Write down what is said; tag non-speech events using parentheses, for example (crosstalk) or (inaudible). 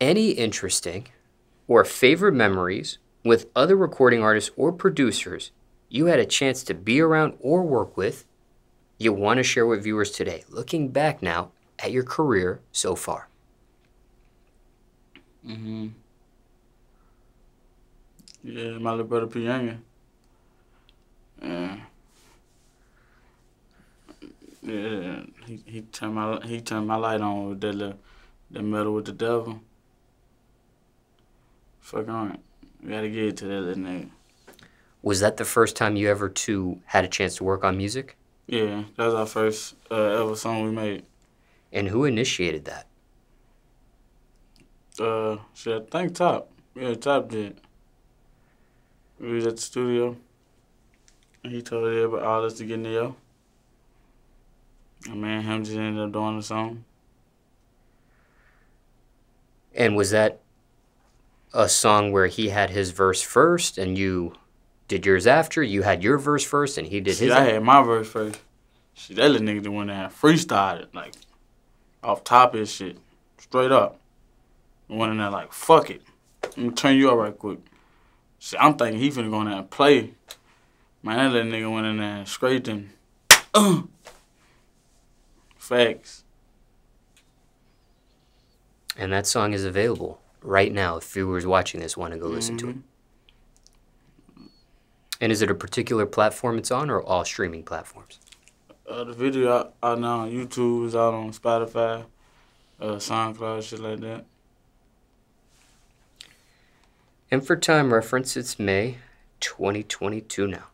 any interesting or favorite memories with other recording artists or producers you had a chance to be around or work with you want to share with viewers today, looking back now at your career so far? Mm-hmm. Yeah, my little brother P. Yungin. Yeah. Yeah, he, he turned my he turned my light on with that little, that metal with the devil. Fuck on. It. We gotta get to that little nigga. Was that the first time you ever two had a chance to work on music? Yeah, that was our first uh, ever song we made. And who initiated that? Uh, shit, I think Top. Yeah, Top did. We was at the studio. And he told everybody all us to get in the yo. And me and him just ended up doing the song. And was that a song where he had his verse first and you did yours after? You had your verse first and he did See, his I after? had my verse first. See, that little nigga the one that freestyled it, like, off top of his shit. Straight up. The one in there like, fuck it. Let me turn you up right quick. See, I'm thinking he finna go in there and play. Man, that little nigga went in there and scraped him. Uh. (clears throat) Facts. And that song is available right now if viewers watching this want to go listen to it. And is it a particular platform it's on or all streaming platforms? Uh, the video out, out now on YouTube is out on Spotify, uh, SoundCloud, shit like that. And for time reference, it's May 2022 now.